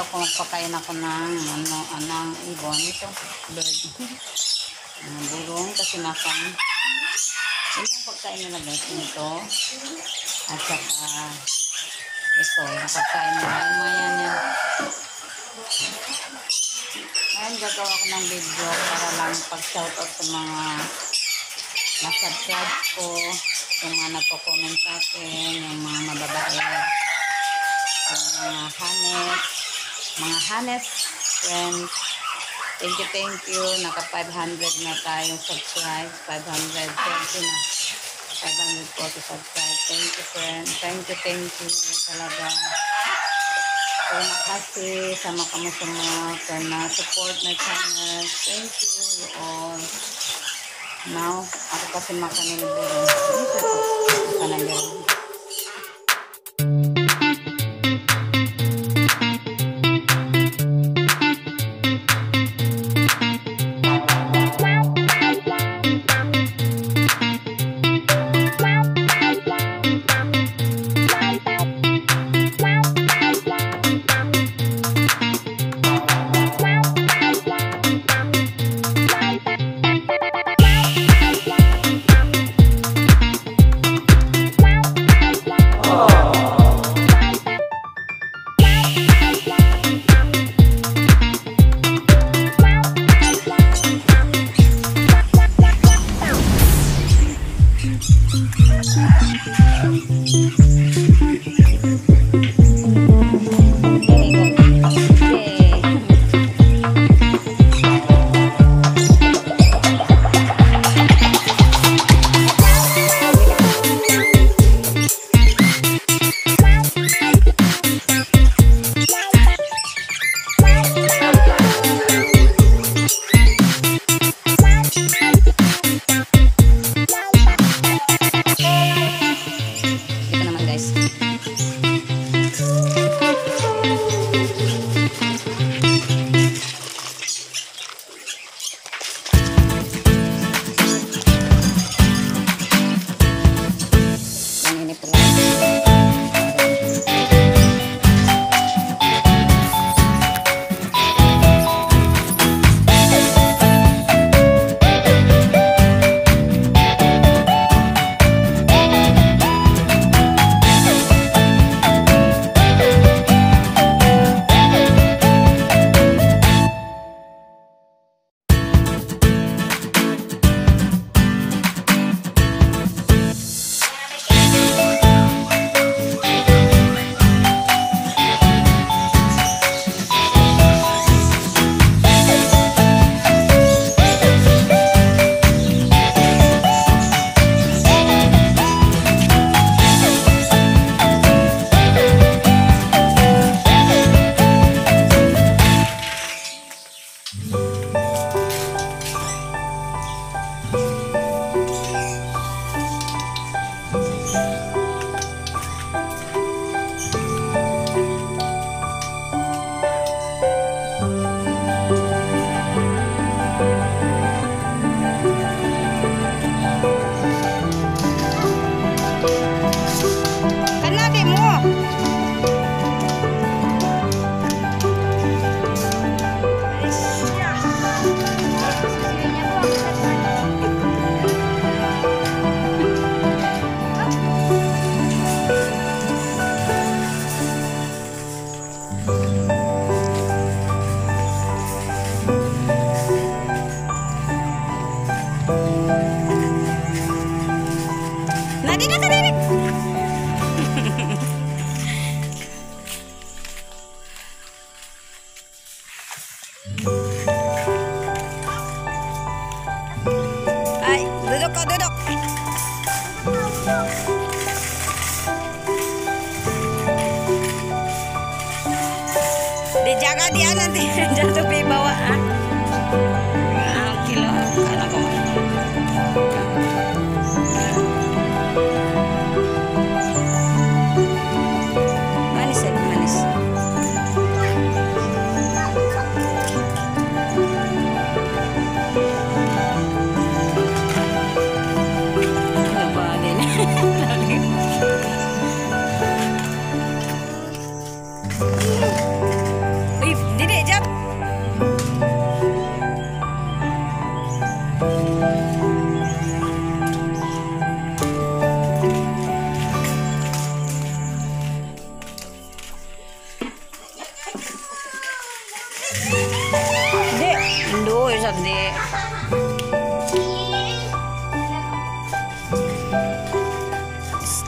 Guys. Ngayon, nandito ako ng ano, anong ibon. Ito, bird. Ang burong kasi nakan. Yun yung pagkain nila guys. Ito. At saka ito, yung pagkain nila. Yung mga yan yan. Ngayon, gagawa ko ng video para lang pag-shoutout sa mga na-subscribe ko, yung mga nagko-comment sa akin, yung mga mababait, yung mga hanes, mga hanes friends. Thank you, thank you. Naka 500 na tayo subscribe. 520 na. 540 subscribe. Thank you, friend. Thank you, thank you. Talaga. Terima kasih sama kamu semua karena support my channel. Thank you all. Now, ako kasi makan ng burong. Ito po. जगह दिया ना दे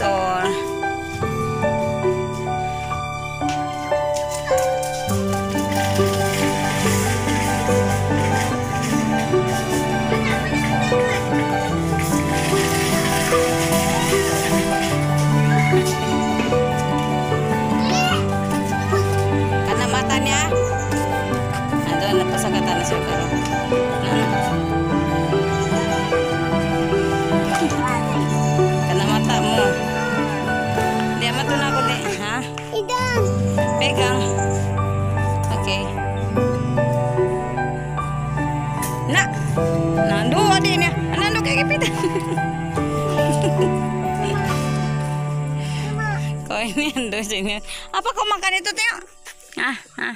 Store. Dito na ako, Ha? Ito. Pegang. Okay. Nak. Nandu, adik ni. Nandu kayak kipit. Kau ini nandu sini. Apa kau makan itu, Teo? Ah, ah.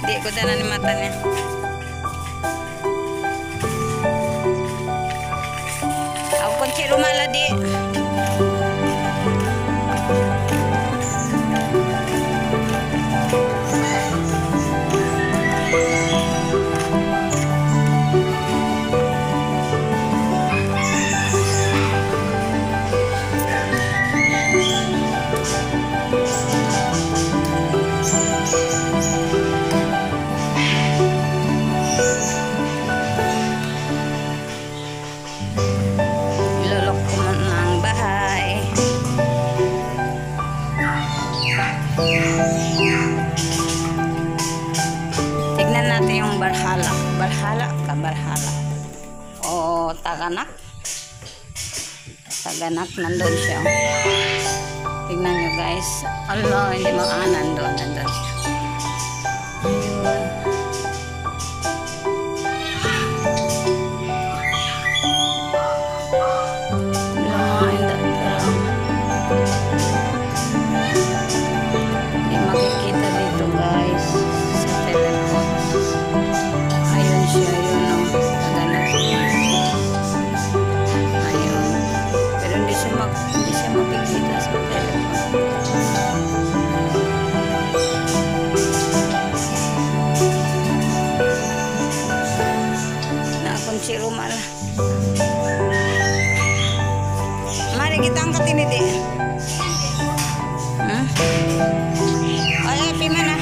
Dik, kau jalan matanya. sakit rumah ladik. Taganak. Taganak, nandun siya. Tignan nyo guys. Allah, hindi mo ah, nandun, nandun siya. Angkat. Hmm? Ay, api mana?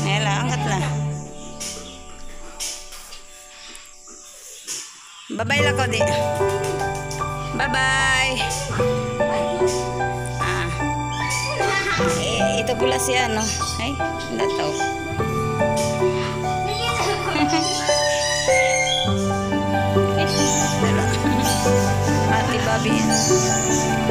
Nela, angkatlah. Bye-bye lah kau, Dek. Bye-bye. Ah. Eh, itu pula si ano. Ay, hindi tahu. sabe?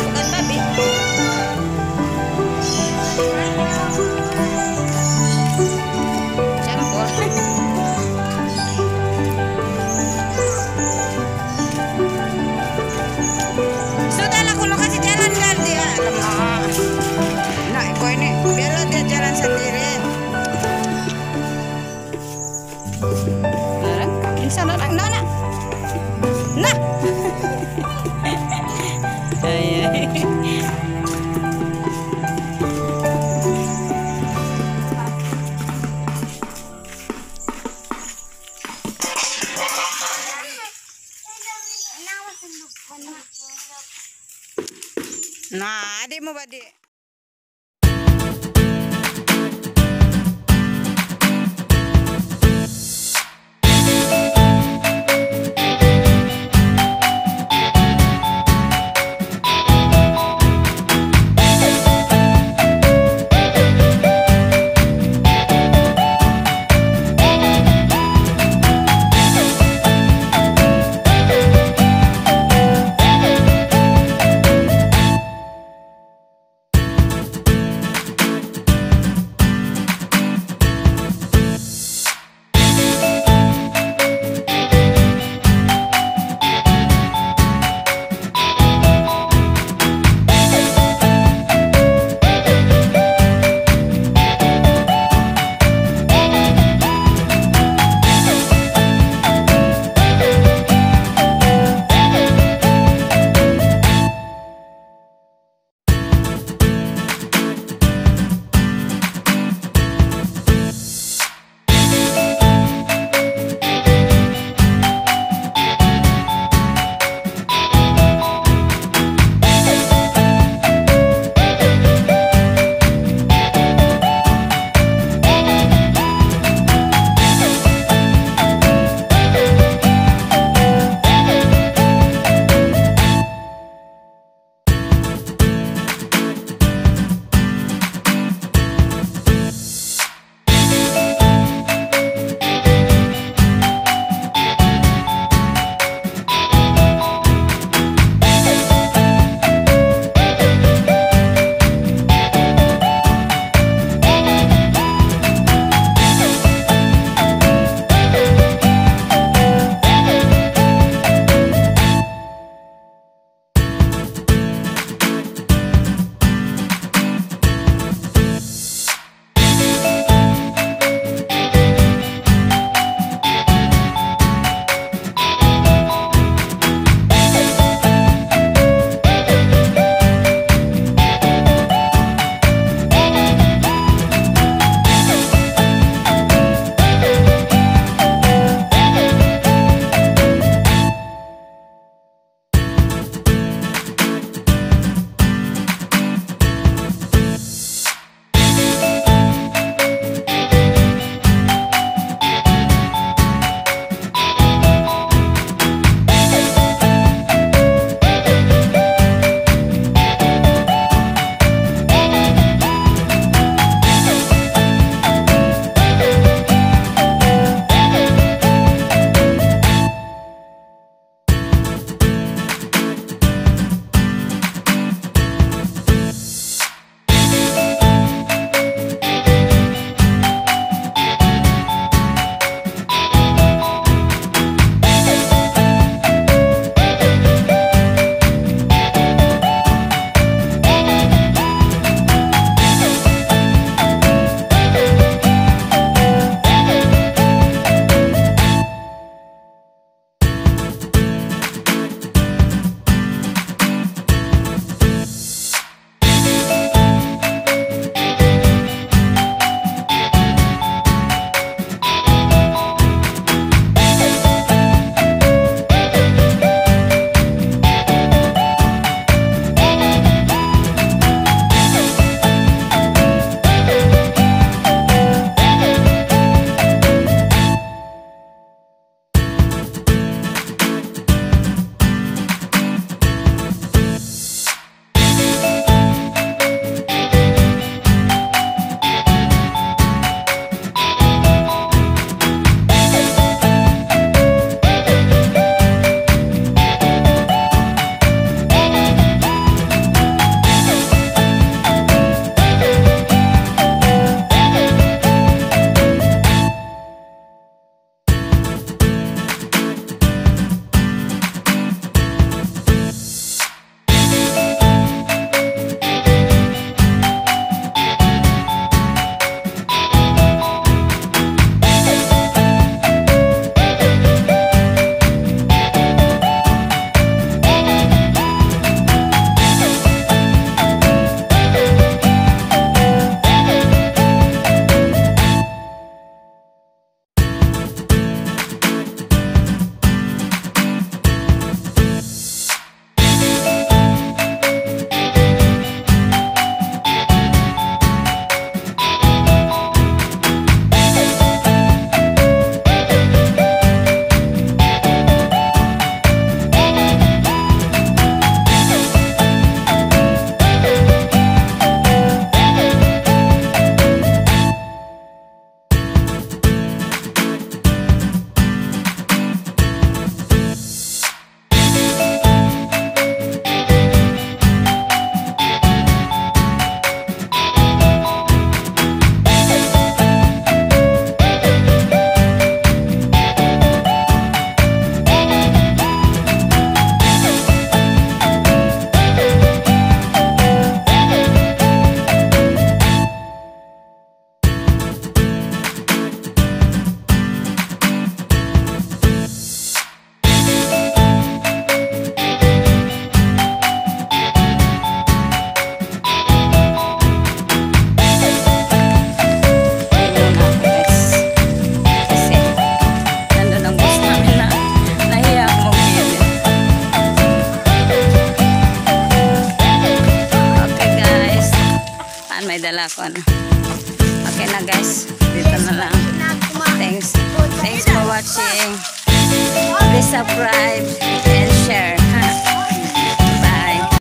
Ay, dala ko. Ano. Okay na guys. Dito na lang. Thanks. Thanks for watching. Please subscribe.